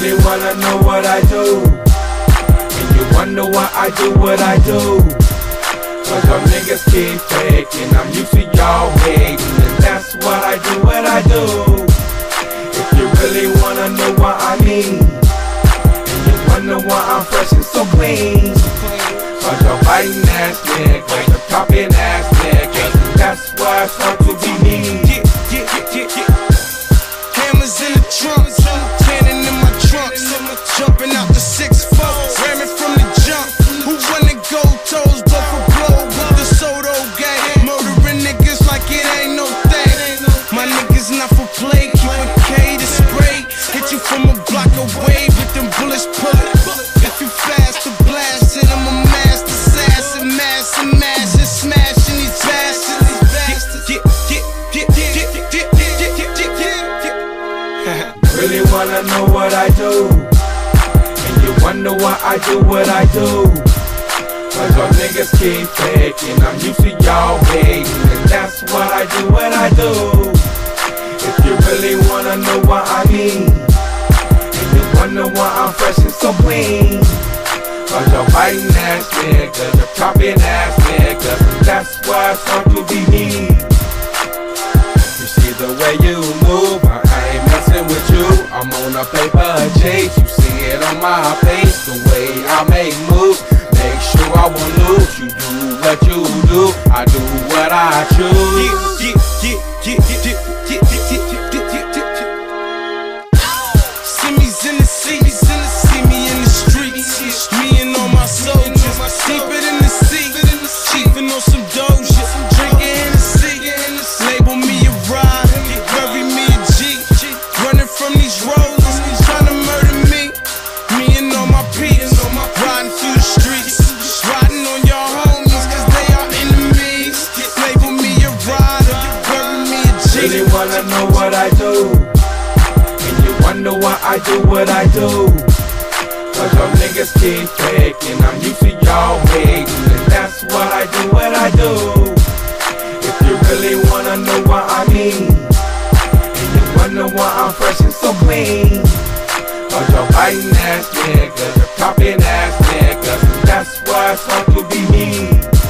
know what I do. And you wonder why I do what I do. Cause your niggas keep faking. I'm used to y'all hating. And that's why I do what I do. If you really wanna know what I mean. And you wonder why I'm fresh and so clean. Cause you're biting ass niggas, you're popping ass niggas. That's why it's hard to be me. Yeah, yeah, yeah, yeah. Hammers in the trunk, jumping out the six four, ramming from the jump. Who wanna go toes, go for blow with the Soto gang, murdering niggas like it ain't no thing. My niggas not for play, keep a K to spray, hit you from a block away with them bullets pulling. If you fast to blast it, I'm a master assassin, massing, mashing, smashing these bastards. Really wanna know what I do. And wonder why I do what I do. Cause your niggas keep faking. I'm used to y'all hating. And that's why I do what I do. If you really wanna know what I mean. And you wonder why I'm fresh and so clean. Cause you're biting ass niggas, you're chopping ass niggas. That's why it's hard to be me. You see the way you move, I ain't messing with you. I'm on a paper chase, you see on my face. The way I really wanna know what I do. And you wonder why I do what I do. Cause y'all niggas keep faking. I'm used to y'all hating. And that's why I do what I do. If you really wanna know what I mean. And you wonder why I'm fresh and so clean. Cause y'all biting ass niggas Or popping ass niggas. And that's why it's hard to be me